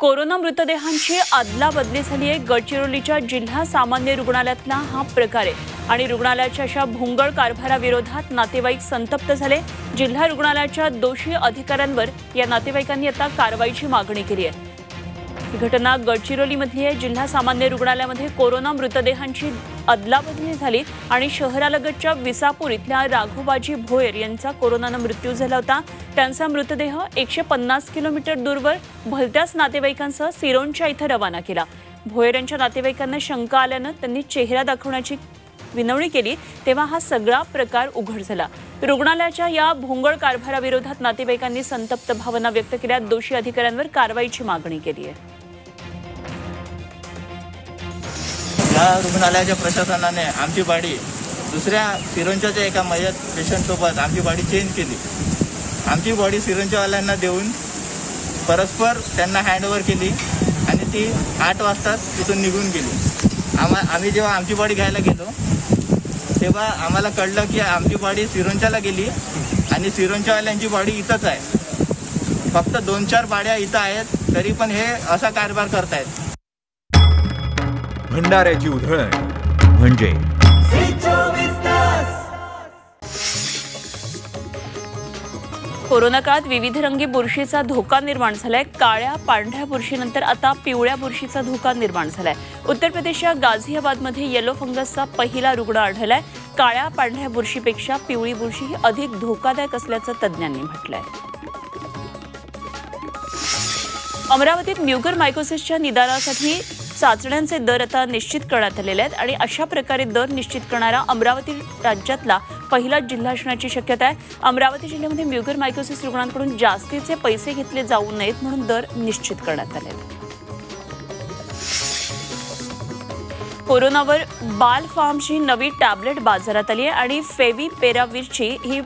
Corona मृतदेहांची अदलाबदली झाली आहे. गडचिरोलीच्या जिल्हा सामान्य रुग्णालयातला हा प्रकार आहे. आणि रुग्णालयाच्या अशा भोंगळ कारभाराविरोधात नातेवाईक संतप्त झाले. जिल्हा रुग्णालयाच्या दोषी अधिकाऱ्यांवर या नातेवाईकांनी आता कारवाईची मागणी केली आहे. ही घटना गडचिरोलीमधली आहे. जिल्हा सामान्य रुग्णालयामध्ये कोरोना मृतदेहांची अदलाबदली झाली आणि शहरालगतच्या विसापूर इथल्या राघोबाजी भोयर यांचा कोरोनानं मृत्यू झाला होता. त्यांचा मृतदेह एकशे पन्नास किलोमीटर दूरवर भलत्याच नातेवाईकांसह सिरोंच्या इथं रवाना केला. भोयर यांच्या नातेवाईकांना शंका आल्यानं त्यांनी चेहरा दाखवण्याची विनवणी केली तेव्हा हा सगळा प्रकार उघड झाला. रुग्णालयाच्या या भोंगळ कारभाराविरोधात नातेवाईकांनी संतप्त भावना व्यक्त केल्या. दोषी अधिकाऱ्यांवर कारवाईची मागणी केली आहे. या रुग्णालयाच्या प्रशासनाने आमची बाडी दुसऱ्या सिरोंच्याच्या एका मयत पेशंटसोबत आमची बॉडी चेंज केली. आमची बॉडी सिरोंच्यावाल्यांना देऊन परस्पर त्यांना हँडओव्हर केली आणि ती आठ वाजता तिथून निघून गेली. आम्हा आम्ही जेव्हा आमची बॉडी घ्यायला गेलो तेव्हा आम्हाला कळलं की आमची बॉडी सिरोंच्याला गेली आणि सिरोंच्यावाल्यांची बॉडी इथंच आहे. फक्त दोन चार बाड्या इथं आहेत तरी पण हे असा कारभार करतायत. भंडाऱ्याची उधळण म्हणजे कोरोना काळात विविध रंगी बुरशीचा धोका निर्माण झालाय. काळ्या पांढऱ्या बुरशीनंतर आता पिवळ्या बुरशीचा धोका निर्माण झालाय. उत्तर प्रदेशच्या गाझियाबादमध्ये येलो फंगसचा पहिला रुग्ण आढळलाय. काळ्या पांढऱ्या बुरशीपेक्षा पिवळी बुरशी ही अधिक धोकादायक असल्याचं तज्ज्ञांनी म्हटलंय. अमरावतीत म्युगर मायकोसिसच्या निदानासाठी चाचण्यांचे दर आता निश्चित करण्यात आलेले आहेत आणि अशा प्रकारे दर निश्चित करणारा अमरावती राज्यातला पहिला जिल्हा असण्याची शक्यता आहे. अमरावती जिल्ह्यामध्ये म्युगर मायकोसिस रुग्णांकडून जास्तीचे पैसे घेतले जाऊ नयेत म्हणून दर निश्चित करण्यात आले आहेत. कोरोनावर बाल फार्मची नवी टॅबलेट बाजारात आली आहे आणि फेवी पेरावीरची ही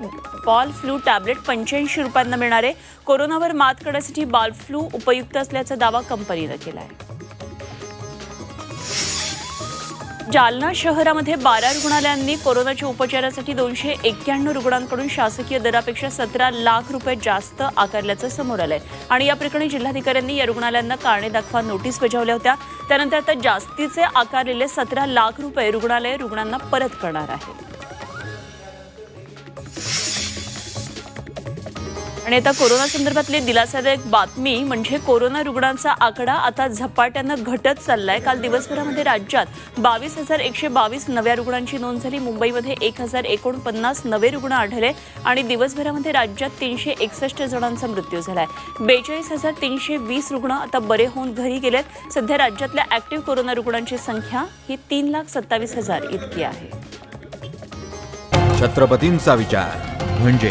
बॉल फ्लू टॅबलेट पंच्याऐंशी रुपयांना मिळणार आहे. कोरोनावर मात करण्यासाठी बाल फ्लू उपयुक्त असल्याचा दावा कंपनीनं केला आहे. जालना शहरामध्ये बारा रुग्णालयांनी कोरोनाच्या उपचारासाठी दोनशे एक्क्याण्णव रुग्णांकडून शासकीय दरापेक्षा सतरा लाख रुपये जास्त आकारल्याचं समोर आलंय. आणि या प्रकरणी जिल्हाधिकाऱ्यांनी या रुग्णालयांना कारणे दाखवा नोटीस बजावल्या होत्या. त्यानंतर आता जास्तीचे आकारलेले सतरा लाख रुपये रुग्णालय रुग्णांना परत करणार आहे. आणि आता कोरोना संदर्भातली दिलासादायक बातमी म्हणजे कोरोना रुग्णांचा आकडा आता झपाट्यानं घटत चाललाय. काल दिवसभरामध्ये राज्यात बावीस हजार एकशे बावीस नव्या रुग्णांची नोंद झाली. मुंबईमध्ये एक हजार एकोणपन्नास नवे रुग्ण आढळले आणि दिवसभरामध्ये राज्यात तीनशे एकसष्ट जणांचा मृत्यू झालाय. बेचाळीस हजार तीनशे वीस रुग्ण आता बरे होऊन घरी गेलेत. सध्या राज्यातल्या ऍक्टिव्ह कोरोना रुग्णांची संख्या ही तीन लाख सत्तावीस हजार इतकी आहे. छत्रपतींचा विचार म्हणजे